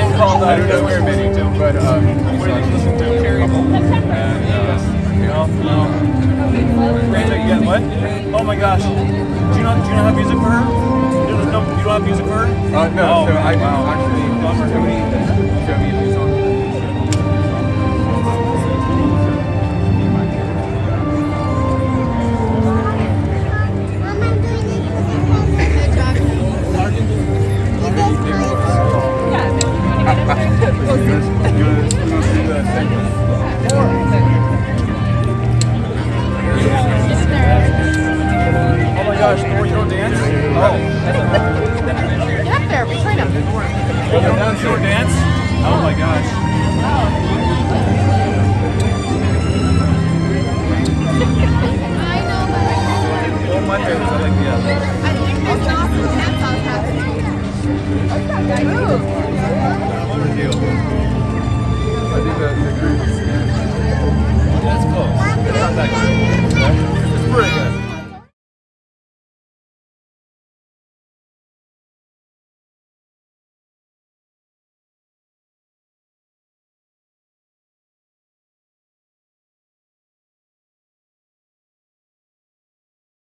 Yeah, he does wear a mini too. But uh, what do you listen to? And, uh, no, no. Brandon, yeah, what? Oh my gosh. Do you not do you not have music for her? Don't, no, you don't have music for her? Uh, no, Oh, so I do wow. actually. Bummer. Gosh, Thor, you don't dance? Oh. Get up there, between them. You don't, you don't dance? Oh my gosh. I know, but Well, my favorite, I like the I think there's awesome dance on happening. Ooh. I think the, the group is